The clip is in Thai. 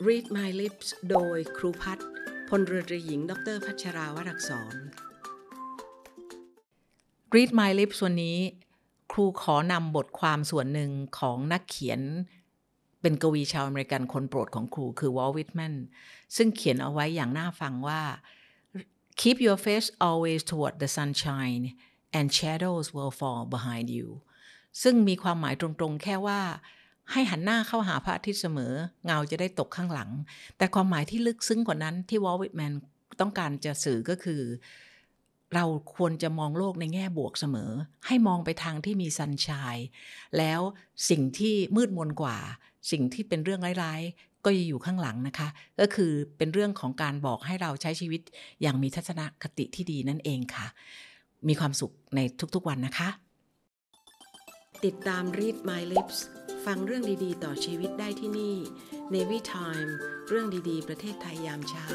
Read My Lips โดยครูพัฒน์พลเรือตรีหญิง ดรพัชราวรักษร Read My Lips วันนี้ ครูขอนำบทความส่วนหนึ่งของนักเขียน เป็นกวีชาวอเมริกันคนโปรดของครูคือวอลวิทแมนซึ่งเขียนเอาไว้อย่างน่าฟังว่า keep your face always toward the sunshine and shadows will fall behind you ซึ่งมีความหมายตรงๆ แค่ว่า ให้หันหน้าเข้าหาพระอาทิตย์เสมอ เงาจะได้ตกข้างหลัง แต่ความหมายที่ลึกซึ้งกว่านั้นที่วอลวิทแมนต้องการจะสื่อก็คือ เราควรจะมองโลกในแง่บวกเสมอ ให้มองไปทางที่มีซันชาย แล้วสิ่งที่มืดมนกว่า สิ่งที่เป็นเรื่องร้ายๆ ก็จะอยู่ข้างหลังนะคะ ก็คือเป็นเรื่องของการบอกให้เราใช้ชีวิตอย่างมีทัศนคติที่ดีนั่นเองค่ะ มีความสุขในทุกๆวันนะคะ ติดตาม Read My Lips ฟังเรื่องดีๆ ต่อชีวิตได้ที่นี่ Navy Time เรื่องดีๆ ประเทศไทยยามเช้า